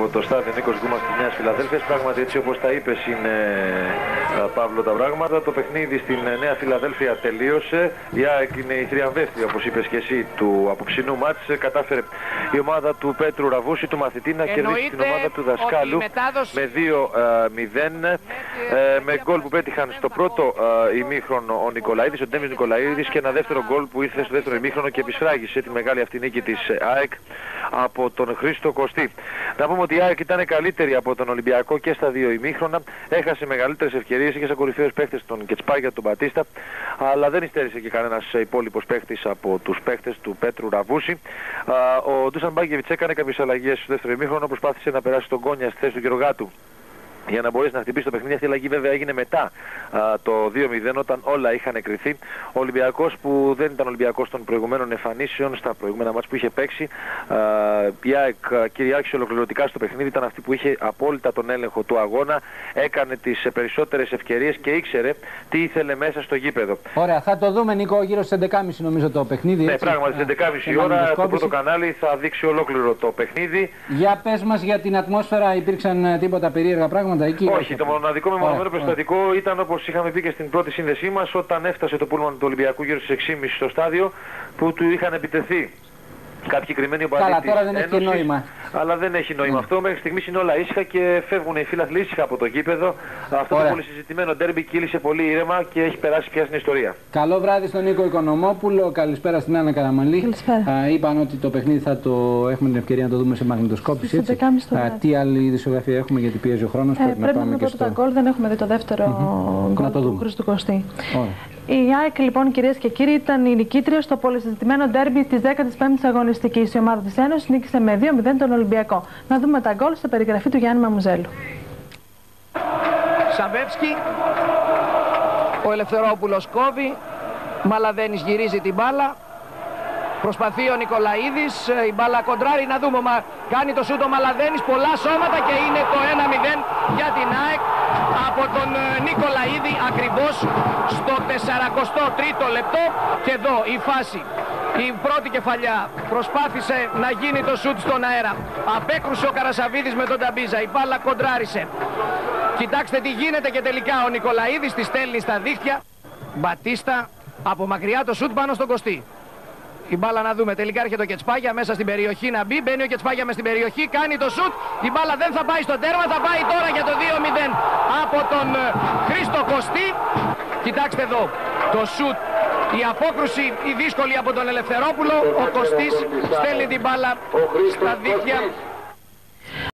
Από το στάδιο Νίκος Γκούμας της Νέας Φιλαδέλφιας. Πράγματι, έτσι όπως τα είπες, είναι α, Παύλο τα πράγματα. Το παιχνίδι στην ε, Νέα Φιλαδέλφια τελείωσε. Η ΑΕΚ είναι η θριαμβεύτρια, όπως είπες και εσύ, του απόψινού μάτσε. Κατάφερε η ομάδα του Πέτρου Ραβούση, του μαθητή, να κερδίσει την ομάδα του δασκάλου με 2-0. Ε, με γκολ που πέτυχαν στο πρώτο α, ημίχρονο ο Νικολαίδης, ο Ντέμις Νικολαίδης και ένα δεύτερο γκολ που ήρθε στο δεύτερο ημίχρονο και επισφράγισε τη μεγάλη αυτή νίκη της ΑΕΚ από τον Χρήστο Κωστή. Να πούμε ότι η ΑΕΚ ήταν καλύτερη από τον Ολυμπιακό και στα δύο ημίχρονα. Έχασε μεγαλύτερες ευκαιρίες, είχε σαν κορυφαίου παίχτες τον Κετσπάγια, τον Μπατίστα, αλλά δεν υστέρησε και κανένας υπόλοιπος παίχτης από τους παίχτες του Πέτρου Ραβούση. Ο Ντούσαν Μπάγκεβιτς έκανε κάποιες αλλαγές στο δεύτερο ημίχρονο, προσπάθησε να περάσει τον Κόνιας στη θέση του Γεωργάτου για να μπορέσει να χτυπήσεις το παιχνίδι. Αυτή η αλλαγή βέβαια έγινε μετά α, το 2-0 όταν όλα είχαν εκρηθεί. Ο Ολυμπιακός που δεν ήταν Ολυμπιακός των προηγουμένων εμφανίσεων στα προηγούμενα μάτια που είχε παίξει. Α, η ΑΕΚ κυριάρχησε ολοκληρωτικά στο παιχνίδι. Ήταν αυτή που είχε απόλυτα τον έλεγχο του αγώνα. Έκανε τις περισσότερες ευκαιρίες και ήξερε τι ήθελε μέσα στο γήπεδο. Ωραία, θα το δούμε Νίκο γύρω στις 11.30 νομίζω το παιχνίδι. Ναι, έτσι. πράγματι στις 11.30 ώρα το πρώτο κανάλι θα δείξει ολόκληρο το παιχνίδι. Για πες μας για την ατμόσφαιρα, υπήρξαν ε, τίποτα περίεργα πράγματα; Εκεί. Όχι, το μοναδικό μεμονωμένο περιστατικό ήταν όπως είχαμε πει και στην πρώτη σύνδεσή μας όταν έφτασε το πούλμαν του Ολυμπιακού γύρω στις 6.30 στο στάδιο που του είχαν επιτεθεί κάποιοι κρυμμένοι οπαδοί Καλά, της τώρα δεν έχει και Ένωσης, νόημα. Αλλά δεν έχει νόημα αυτό. Μέχρι στιγμής είναι όλα ήσυχα και φεύγουν οι φίλαθλοι ήσυχα από το γήπεδο. Αυτό Ωραία. το πολύ συζητημένο ντέρμπι κύλησε πολύ ήρεμα και έχει περάσει πια στην ιστορία. Καλό βράδυ στον Νίκο Οικονομόπουλο. Καλησπέρα στην Άννα Καραμαλή. Καλησπέρα. Α, είπαν ότι το παιχνίδι θα το έχουμε την ευκαιρία να το δούμε σε μαγνητοσκόπηση. Στις έτσι. 11.30 το Α, βράδυ. τι άλλη ειδησιογραφία έχουμε γιατί πιέζει ο χρόνος. Ε, πρέπει να δούμε πρώτα τα γκολ, δεν έχουμε δει το δεύτερο Να γκολ το του δούμε. Χρήστου Κωστή. Ωραία. Η ΑΕΚ λοιπόν κυρίες και κύριοι ήταν η νικήτρια στο πολυσυζητημένο ντέρμπι της 15η αγωνιστικής. Η ομάδα της Ένωσης νίκησε με 2-0 τον Ολυμπιακό. Να δούμε τα γκολ σε περιγραφή του Γιάννη Μαμουζέλου. Σαβεύσκι. Ο Ελευθερόπουλος κόβει. Μαλαδένης γυρίζει την μπάλα. Προσπαθεί ο Νικολαίδης. ε, Η μπάλα κοντράρει να δούμε. Μα κάνει το σούτο Μαλαδένης. Πολλά σώματα και είναι το 1-0 για την ΑΕΚ από τον ε, Νικολαίδη ακριβώς στο 43ο λεπτό. Και εδώ η φάση. Η πρώτη κεφαλιά προσπάθησε να γίνει το σούτ στον αέρα. Απέκρουσε ο Καρασαβίδης με τον Ταμπίζα. Η μπάλα κοντράρισε. Κοιτάξτε τι γίνεται και τελικά ο Νικολαίδης τη στέλνει στα δίχτυα. Μπατίστα από μακριά το σουτ πάνω στον Κωστή. Η μπάλα να δούμε. Τελικά έρχεται ο Κετσπάγια μέσα στην περιοχή να μπει. Μπαίνει ο Κετσπάγια με στην περιοχή. Κάνει το σουτ. Η μπάλα δεν θα πάει στο τέρμα. Θα πάει τώρα για το 2-0 από τον ε, Χρήστο Κωστή. Κοιτάξτε εδώ. Το σουτ. Η απόκρουση η δύσκολη από τον Ελευθερόπουλο. Ο Κωστής στέλνει την μπάλα στα δίχτυα